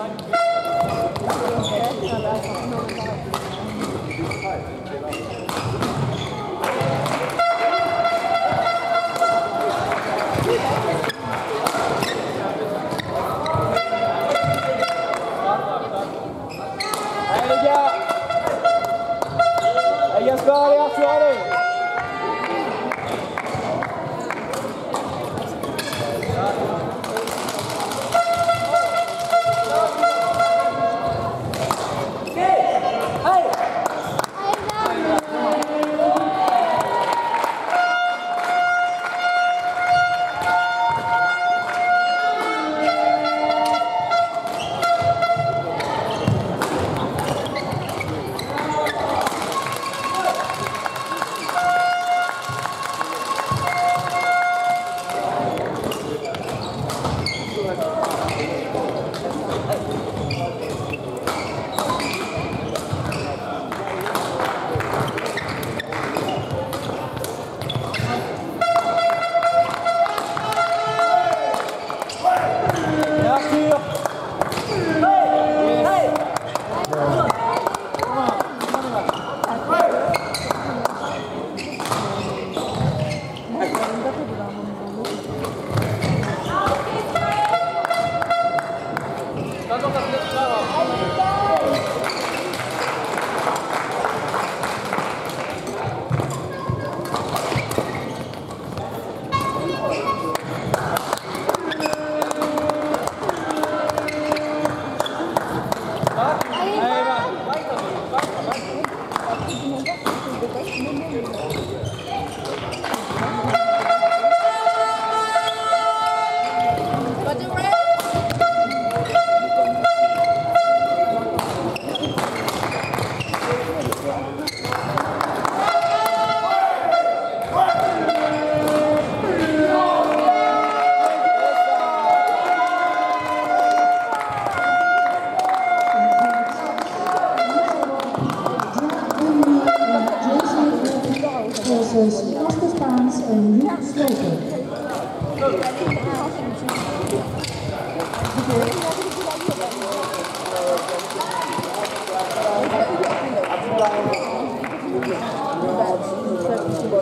감사합니다. En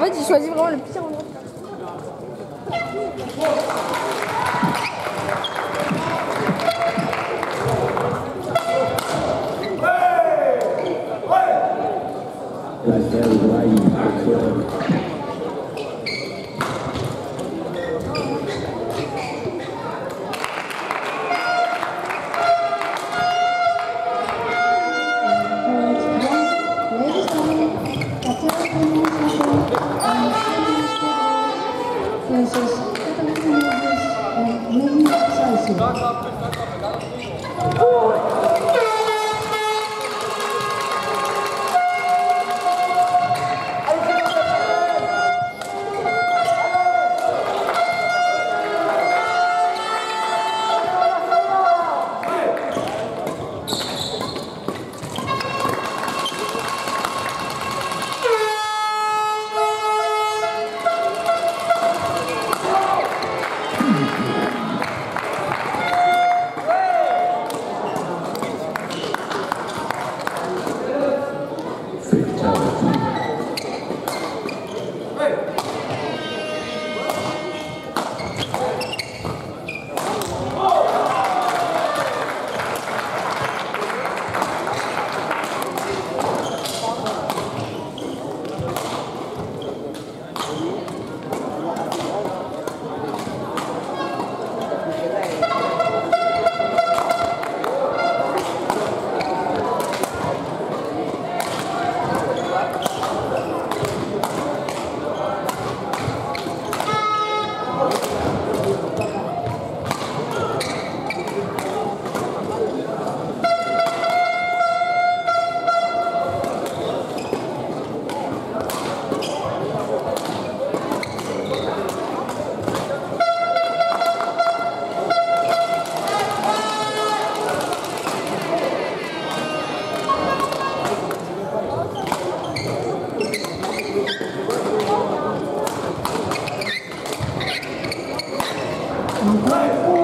fait, j'ai choisi vraiment le pire places, Catalina. Right.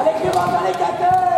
Allez, Clément, allez, Catel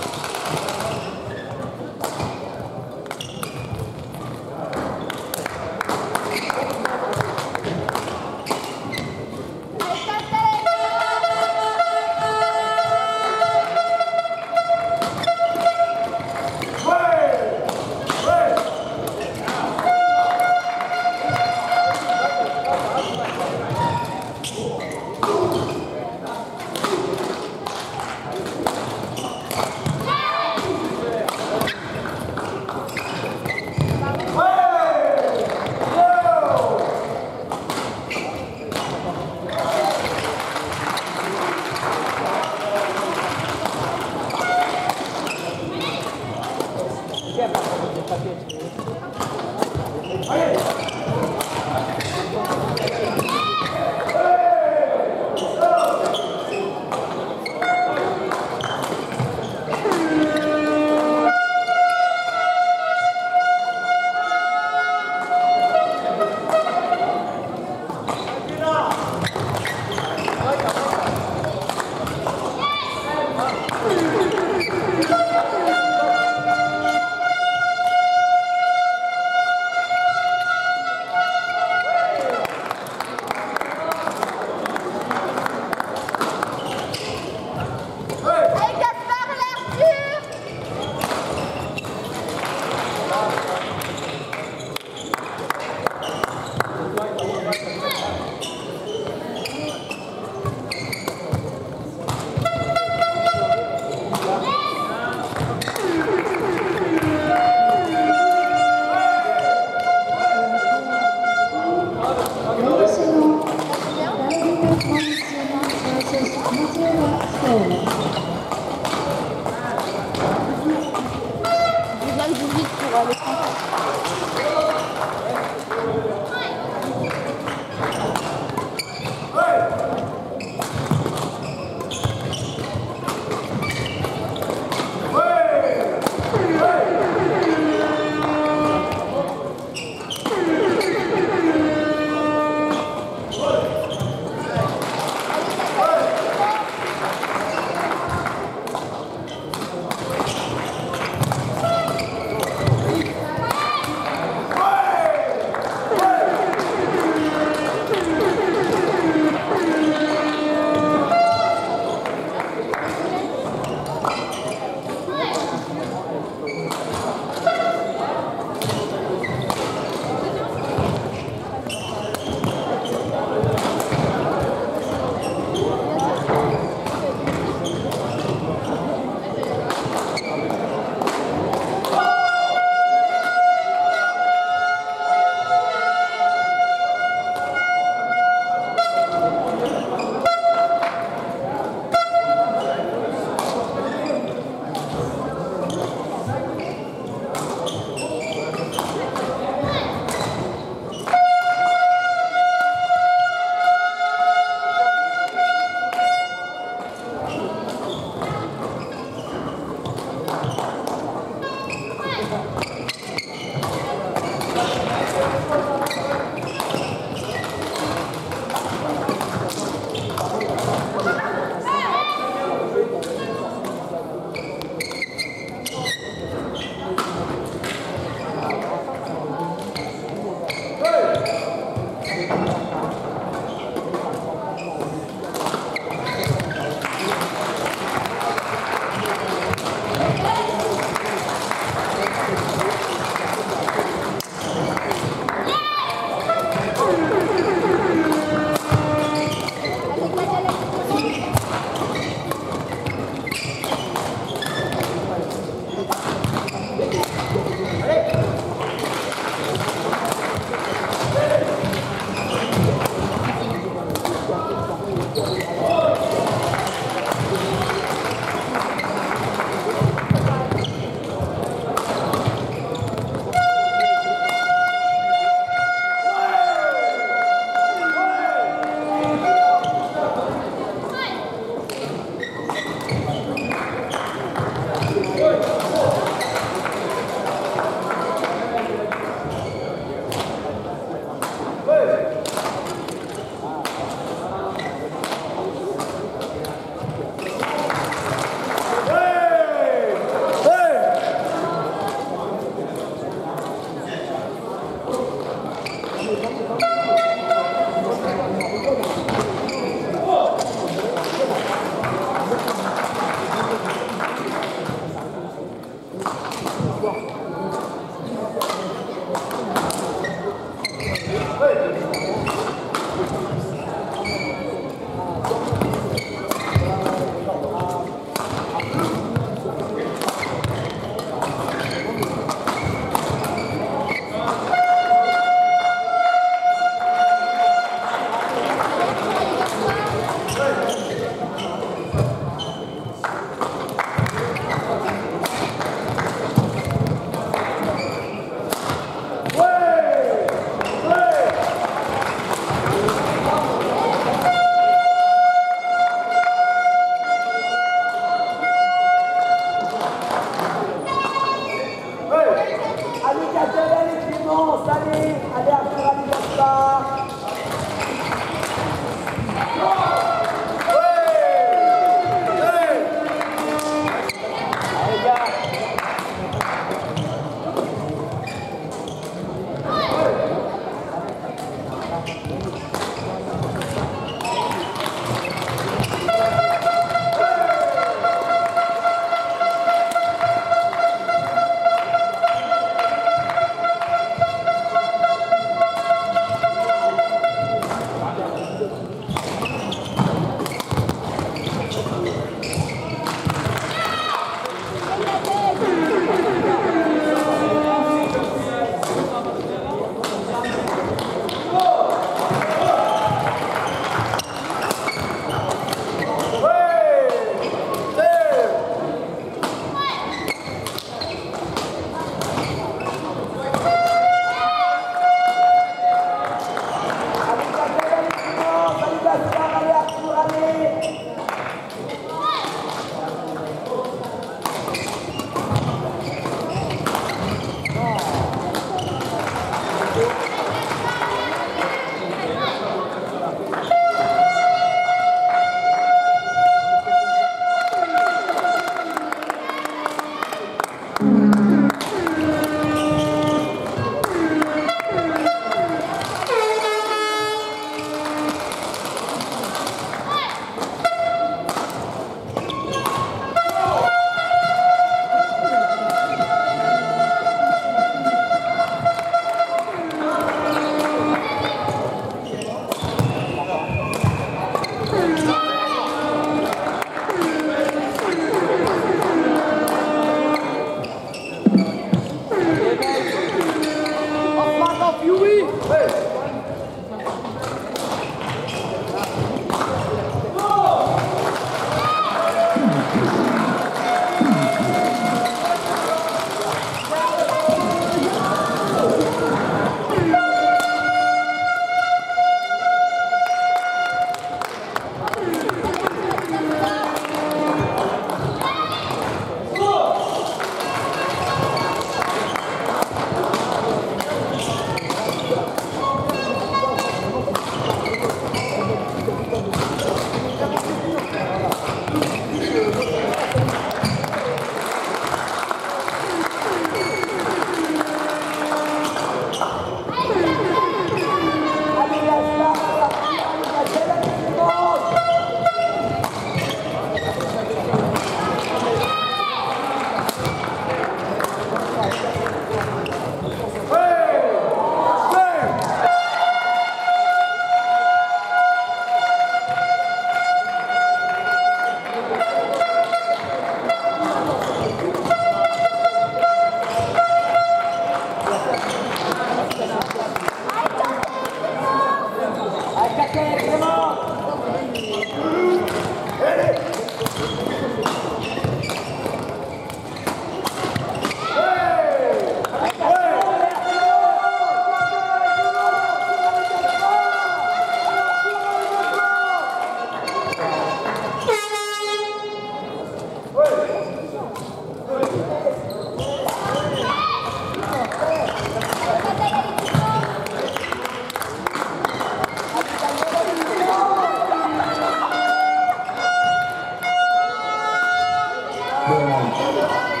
Allez,